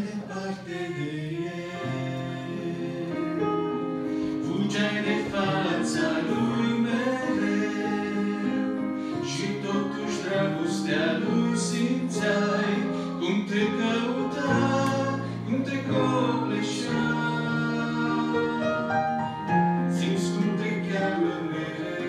departe de fața lui mereu și totuși dragostea lui simțeai cum te căuta, cum te copleșa. Simți cum te cheamă mereu.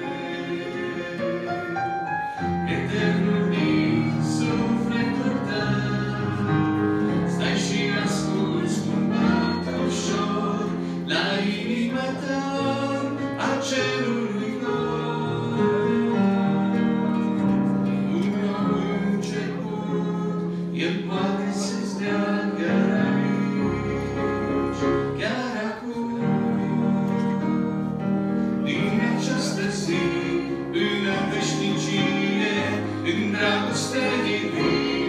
steady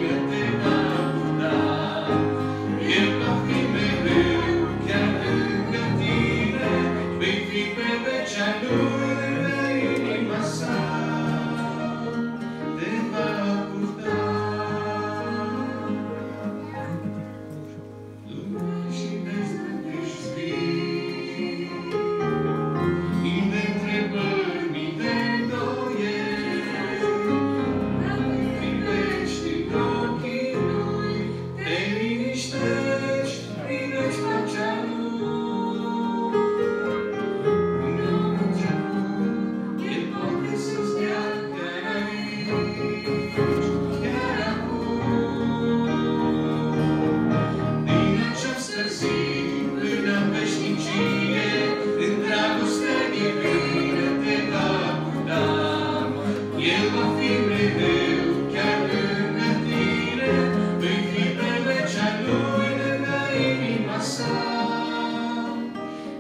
Eu va fi mereu chiar lângă tine, Vei fi pe vecea lui lângă inima.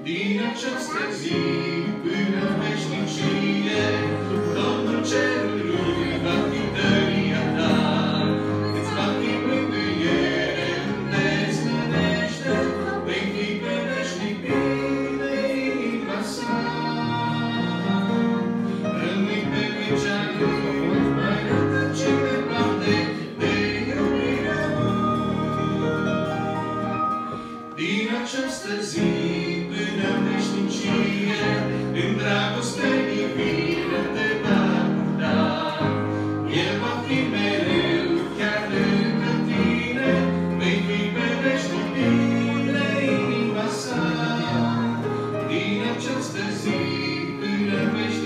Din această zi Din această zi până în veșnicie, în dragoste divină te va da. El va fi mereu chiar lângă tine, vei fi pe veșnic bine inima sa. Din această zi până în veșnicie,